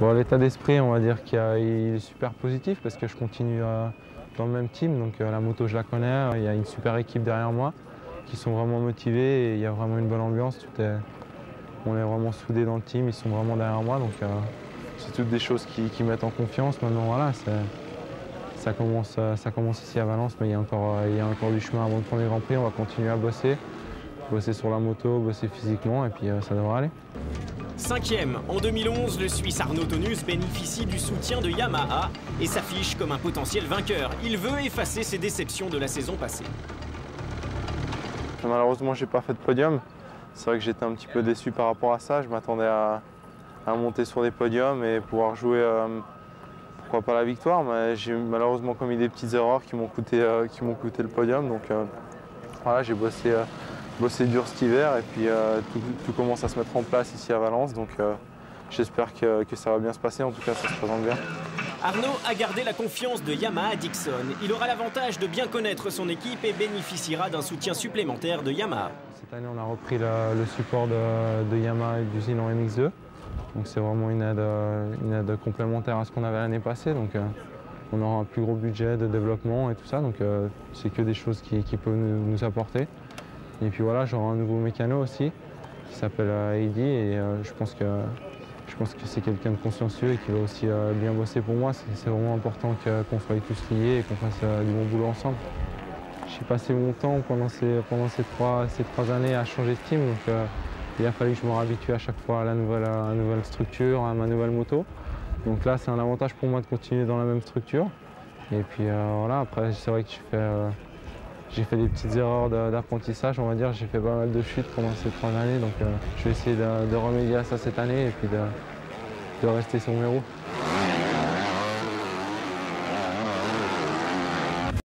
L'état d'esprit, on va dire qu'il est super positif parce que je continue dans le même team. Donc la moto, je la connais. Il y a une super équipe derrière moi qui sont vraiment motivés il y a vraiment une bonne ambiance. on est vraiment soudés dans le team, ils sont vraiment derrière moi. Donc c'est toutes des choses qui, mettent en confiance. Maintenant, voilà, ça commence, ça commence ici à Valence, mais il y, a encore, il y a encore du chemin avant le premier Grand Prix. On va continuer à bosser, bosser sur la moto, bosser physiquement, et puis ça devrait aller. Cinquième, en 2011, le Suisse Arnaud Tonus bénéficie du soutien de Yamaha et s'affiche comme un potentiel vainqueur. Il veut effacer ses déceptions de la saison passée. Malheureusement, j'ai pas fait de podium. C'est vrai que j'étais un petit peu déçu par rapport à ça. Je m'attendais à, monter sur des podiums et pouvoir jouer, euh, pourquoi pas la victoire. Mais j'ai malheureusement commis des petites erreurs qui m'ont coûté, euh, coûté, le podium. Donc euh, voilà, j'ai bossé bossé dur cet hiver et puis euh, tout, commence à se mettre en place ici à Valence. Donc euh, j'espère que, ça va bien se passer. En tout cas, ça se présente bien. Arnaud a gardé la confiance de Yamaha Dixon. Il aura l'avantage de bien connaître son équipe et bénéficiera d'un soutien supplémentaire de Yamaha. Cette année, on a repris le, support de, Yamaha et d'usine en MX2. Donc c'est vraiment une aide, une aide, complémentaire à ce qu'on avait l'année passée. Donc euh, on aura un plus gros budget de développement et tout ça. Donc c'est que des choses qui, peuvent nous apporter. Et puis voilà, j'aurai un nouveau mécano aussi qui s'appelle euh, Heidi et euh, je pense que je pense que c'est quelqu'un de consciencieux et qui va aussi euh, bien bosser pour moi. C'est vraiment important qu'on soit tous liés et qu'on fasse du bon boulot ensemble. J'ai passé mon temps pendant ces, pendant ces, trois, ces trois années à changer de team, donc il a fallu que je me réhabitue à chaque fois à la nouvelle, à la nouvelle structure, à ma nouvelle moto. Donc là, c'est un avantage pour moi de continuer dans la même structure. Et puis voilà, après, c'est vrai que je fais j'ai fait des petites erreurs d'apprentissage, on va dire. J'ai fait pas mal de chutes pendant ces trois années, donc euh, je vais essayer de, remédier à ça cette année et puis de, rester sur mes roues.